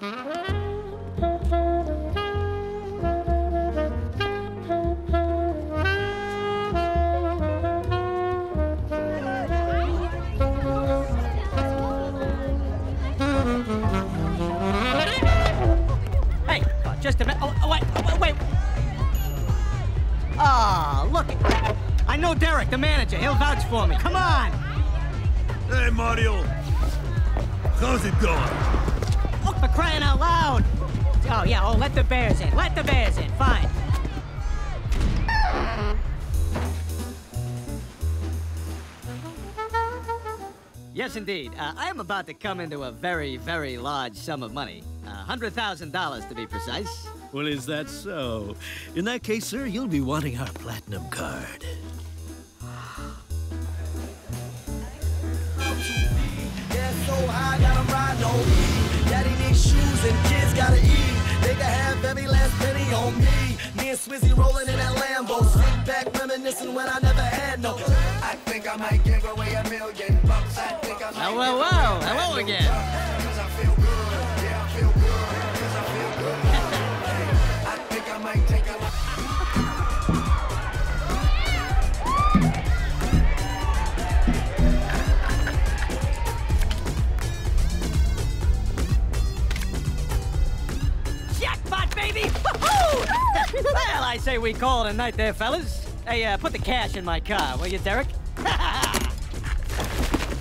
Hey, just a minute. Oh, oh, wait, oh, wait. Ah, look. I know Derek, the manager. He'll vouch for me. Come on. Hey, Mario. How's it going? Oh, for crying out loud. Oh, yeah, oh, let the bears in. Let the bears in. Fine. Yes, indeed. Uh, I am about to come into a very, very large sum of money. Uh, $100,000 to be precise. Well, is that so? In that case, sir, you'll be wanting our platinum card. Yeah, so high, got 'em riding on me. Daddy needs shoes and kids gotta eat. They can have every last penny on me. Me and Swizzy rolling in that Lambo. Sit back reminiscing when I never had no. I think I might give away a million bucks. I think I might. Hello again. Well, I say we call it a night there, fellas. Hey, uh, put the cash in my car, will you, Derek?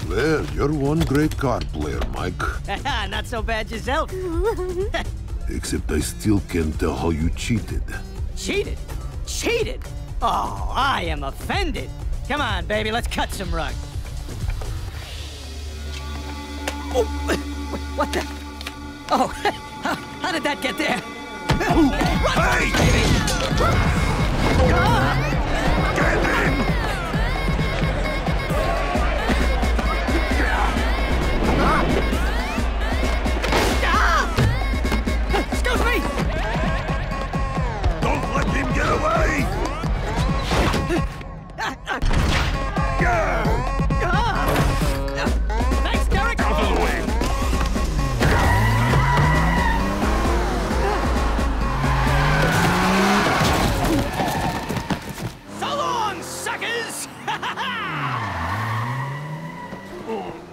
Well, you're one great card player, Mike. Not so bad yourself. Except I still can't tell how you cheated. Cheated? Cheated? Oh, I am offended. Come on, baby, let's cut some rug. Oh, what the? Oh, how, how did that get there? Excuse oh.